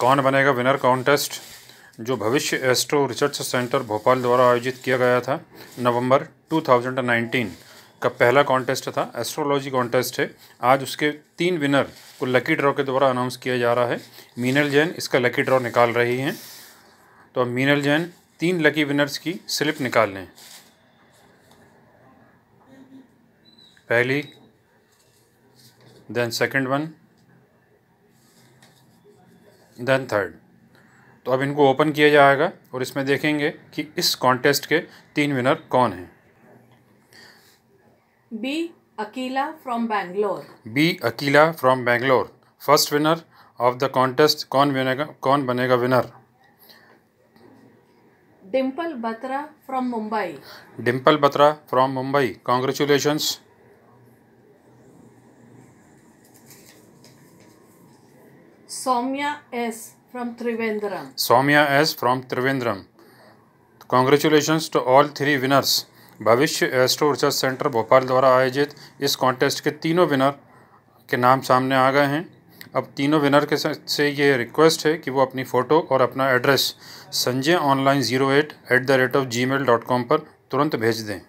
कौन बनेगा winner contest जो भविष्य एस्ट्रो रिसर्च सेंटर भोपाल द्वारा आयोजित किया गया था, नवंबर 2019 का पहला कॉन्टेस्ट था एस्ट्रोलॉजी कॉन्टेस्ट है। आज उसके तीन विनर को लकी ड्रॉ के द्वारा अनाउंस किया जा रहा है। मीनल जैन इसका लकी ड्रॉ निकाल रही हैं। तो अब मीनल जैन तीन लकी विनर्स की स्लिप निकाल लें। पहली then second one then third तो अब इनको ओपन किया जाएगा और इसमें देखेंगे कि इस कॉन्टेस्ट के तीन विनर कौन हैं। B Akila from Bangalore B Akila from Bangalore first winner of the contest कौन बनेगा कौन बनेगा winner Dimple Batra from Mumbai Dimple Batra from Mumbai congratulations Soumya S from Trivandrum Soumya S from Trivandrum congratulations to all three winners Bhavishya astro research centre Bhopal द्वारा आयोजित इस contest के तीनों winner के नाम सामने आ गए हैं। अब तीनों विनर के से ये रिक्वेस्ट है कि वो अपनी फ़ोटो और अपना address Sanjay online zero eight eight the rate of Gmail dot com पर तुरंत भेज दें।